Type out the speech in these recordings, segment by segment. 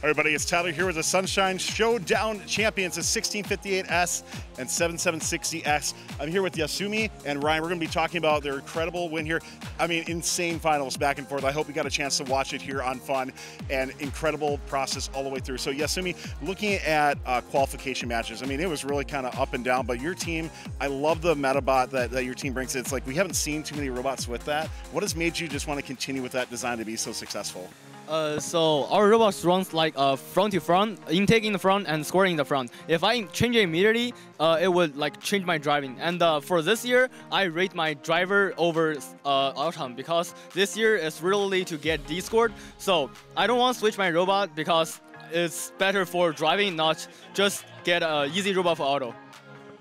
Everybody, it's Tyler here with the Sunshine Showdown champions, the 1658S and 7760X. I'm here with Yasumi and Ryan. We're going to be talking about their incredible win here. I mean, insane finals back and forth. I hope you got a chance to watch it here on Fun and incredible process all the way through. So, Yasumi, looking at uh, qualification matches, I mean, it was really kind of up and down, but your team, I love the metabot that, that your team brings. It's like we haven't seen too many robots with that. What has made you just want to continue with that design to be so successful? Uh, so our robots runs like uh, front to front, intake in the front and scoring in the front. If I change it immediately, uh, it would like change my driving. And uh, for this year, I rate my driver over uh, Auton because this year is really to get D scored. So I don't want to switch my robot because it's better for driving, not just get an easy robot for auto.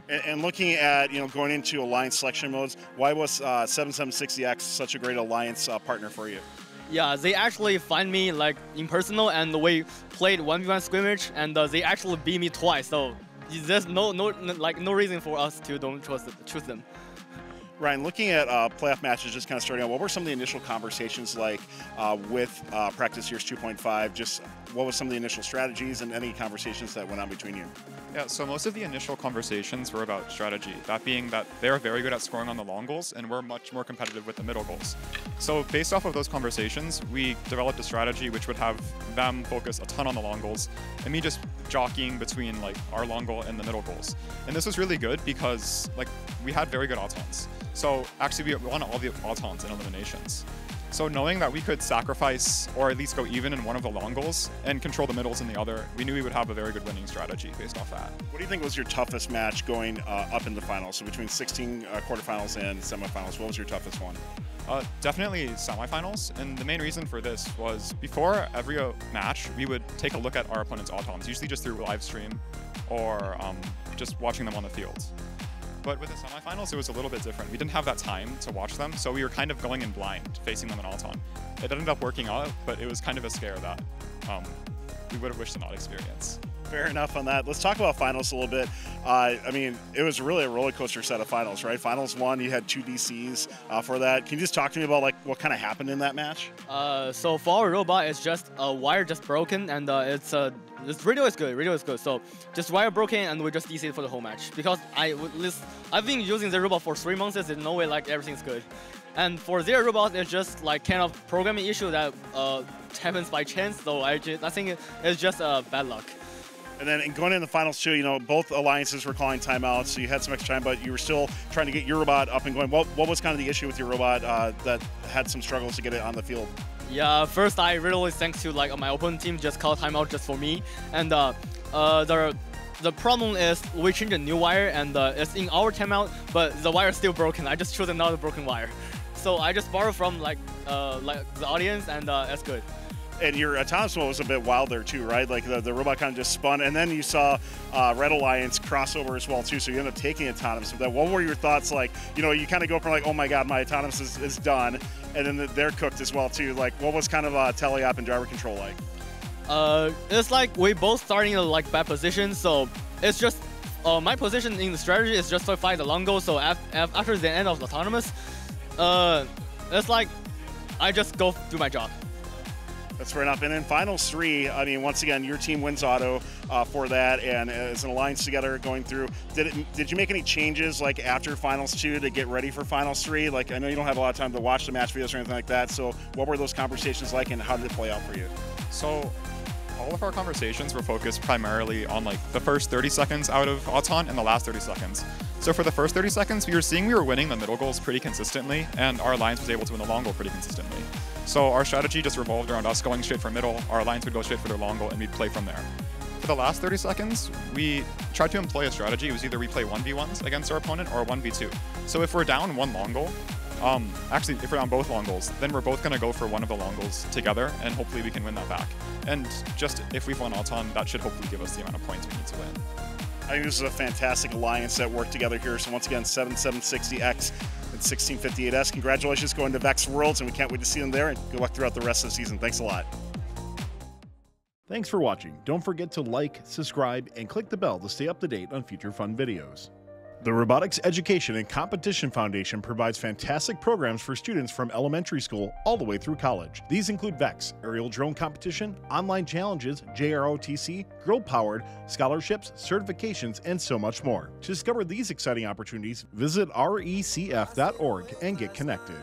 And, and, looking at you know going into alliance selection modes, why was uh, 7760X such a great alliance uh, partner for you? Yeah, they actually find me like impersonal, and we played one v one scrimmage, and uh, they actually beat me twice. So there's no no like no reason for us to don't trust choose them. Ryan, looking at uh, playoff matches just kind of starting out, what were some of the initial conversations like uh, with uh, Practice Years 2.5? Just what was some of the initial strategies and any conversations that went on between you? Yeah, so most of the initial conversations were about strategy. That being that they're very good at scoring on the long goals and we're much more competitive with the middle goals. So based off of those conversations, we developed a strategy which would have them focus a ton on the long goals and me just jockeying between like our long goal and the middle goals. And this was really good because like we had very good autons. So actually we won all the autons in eliminations. So knowing that we could sacrifice or at least go even in one of the long goals and control the middles in the other, we knew we would have a very good winning strategy based off that. What do you think was your toughest match going uh, up in the finals? So between 16 uh, quarterfinals and semifinals, what was your toughest one? Uh, definitely semifinals, and the main reason for this was before every uh, match, we would take a look at our opponent's autons, usually just through live stream or um, just watching them on the field. But with the semifinals, it was a little bit different. We didn't have that time to watch them, so we were kind of going in blind, facing them in Auton. It ended up working out, but it was kind of a scare that um, we would have wished to not experience. Fair enough on that. Let's talk about finals a little bit. Uh, I mean, it was really a roller coaster set of finals, right? Finals one, you had two DCs uh, for that. Can you just talk to me about like what kind of happened in that match? Uh, so for our robot, it's just a wire just broken, and uh, it's uh, this radio is good. Radio is good. So just wire broken, and we just DC for the whole match because I list, I've been using the robot for three months. There's no way like everything's good. And for their robot, it's just like kind of programming issue that uh, happens by chance. So I, just, I think it's just uh, bad luck. And then going in the finals too, you know, both alliances were calling timeouts, so you had some extra time, but you were still trying to get your robot up and going. What, what was kind of the issue with your robot uh, that had some struggles to get it on the field? Yeah, first I really thanks to like my opponent team just called timeout just for me, and uh, uh, the the problem is we changed a new wire and uh, it's in our timeout, but the wire is still broken. I just chose another broken wire, so I just borrow from like uh, like the audience, and uh, that's good and your autonomous was a bit wild there too, right? Like the, the robot kind of just spun, and then you saw uh, Red Alliance crossover as well too. So you end up taking autonomous. That what were your thoughts? Like you know, you kind of go from like, oh my god, my autonomous is, is done, and then they're cooked as well too. Like what was kind of uh, teleop and driver control like? Uh, it's like we both starting in like bad position, so it's just uh, my position in the strategy is just to fight the long goal. So af af after the end of autonomous, uh, it's like I just go do my job. That's fair enough. And then finals three, I mean, once again, your team wins auto uh, for that, and as an alliance together going through. Did it, did you make any changes like after finals two to get ready for finals three? Like I know you don't have a lot of time to watch the match videos or anything like that. So what were those conversations like, and how did it play out for you? So all of our conversations were focused primarily on like the first 30 seconds out of Auton and the last 30 seconds. So for the first 30 seconds, we were seeing we were winning the middle goals pretty consistently, and our alliance was able to win the long goal pretty consistently. So our strategy just revolved around us going straight for middle, our alliance would go straight for their long goal, and we'd play from there. For the last 30 seconds, we tried to employ a strategy. It was either we play 1v1s against our opponent or 1v2. So if we're down one long goal, um, actually, if we're on both long goals, then we're both going to go for one of the long goals together, and hopefully we can win that back. And just if we've won Auton, that should hopefully give us the amount of points we need to win. I think this is a fantastic alliance that worked together here. So once again, 7760X and 1658S. Congratulations going to Vex Worlds, and we can't wait to see them there. And good luck throughout the rest of the season. Thanks a lot. Thanks for watching. Don't forget to like, subscribe, and click the bell to stay up to date on future fun videos. The Robotics Education and Competition Foundation provides fantastic programs for students from elementary school all the way through college. These include VEX, aerial drone competition, online challenges, JROTC, girl powered, scholarships, certifications, and so much more. To discover these exciting opportunities, visit recf.org and get connected.